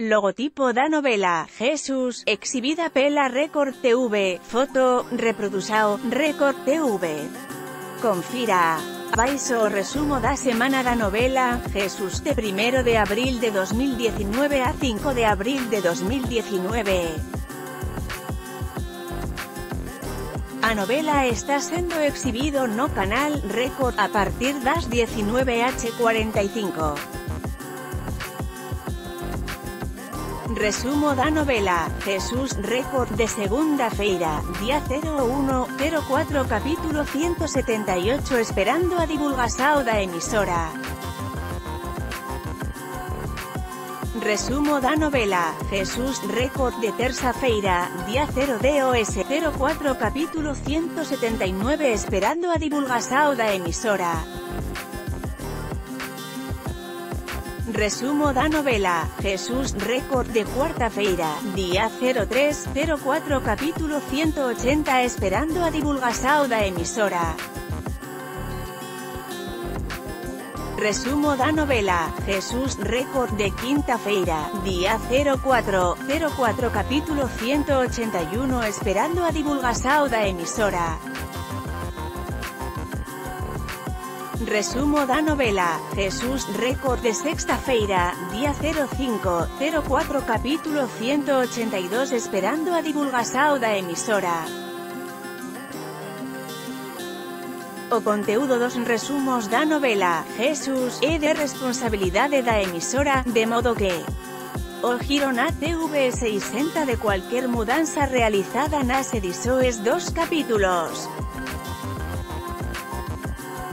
Logotipo da novela, Jesús, exhibida pela Record TV, foto, reproduxao, Record TV. Confira. Baixo o resumo da semana da novela, Jesús de 1 de abril de 2019 a 5 de abril de 2019. A novela está sendo exhibido no canal Record a partir das 19h45. Resumo da novela, Jesús Récord de segunda feira, día 0104 capítulo 178 esperando a divulgación da emisora. Resumo da novela, Jesús Récord de terza feira, día 0 DOS 04 capítulo 179 esperando a divulgación da emisora. Resumo da novela, Jesús Récord de cuarta feira, día 0304 capítulo 180 esperando a divulgación da emisora. Resumo da novela, Jesús Récord de quinta feira, día 0404 capítulo 181 esperando a divulgación da emisora. Resumo da novela, Jesús Récord de sexta feira, día 05, 04 capítulo 182 esperando a divulgación da emisora. O conteúdo dos resumos da novela, Jesús, é de responsabilidade da emisora, de modo que o giro na TV se isenta de cualquier mudanza realizada nas edisoes dos capítulos.